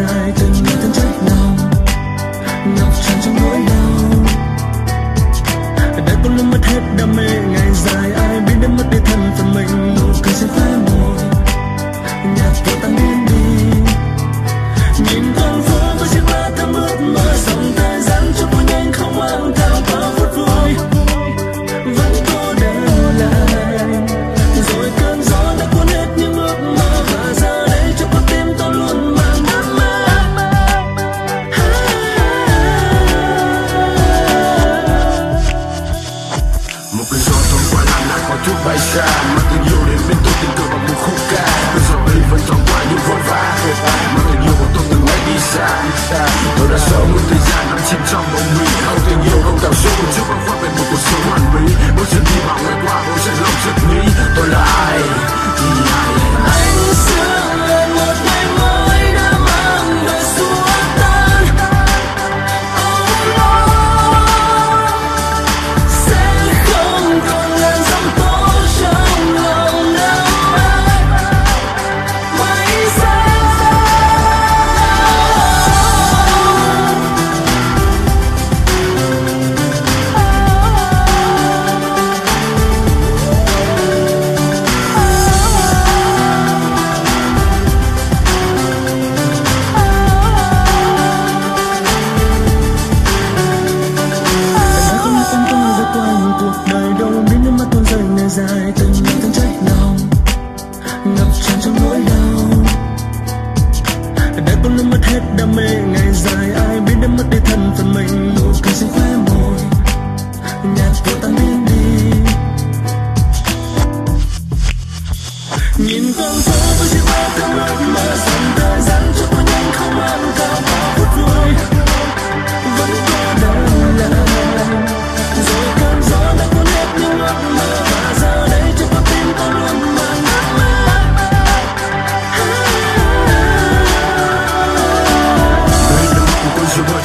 I do Sợ muôn thời gian, anh chẳng mong muốn gì. Hậu tình yêu không tạo sự vui chung. tràn trong nỗi đau để con lúc mất hết đam mê, ngày dài ai biết đã mất đi thân phận mình. Nụ cười xin khoe môi.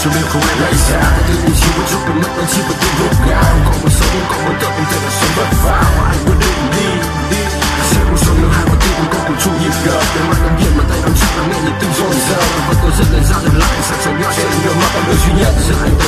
cho mình không biết lại ra Tình yêu chỉ một chút còn mất anh chỉ một tiếng gục gào Còn một sống còn một tớ cũng thể là sống vật vào Mà anh quyết định đi đi Sẽ cùng sống được hai con tim cũng có cùng chung nhịp gờ để mắt đang nghiện mà tay đang chắc đang nghe những tim dồn dập Và tôi rất lên ra dần lại sẵn sàng nhau sẽ là người mà con người duy nhất Giờ anh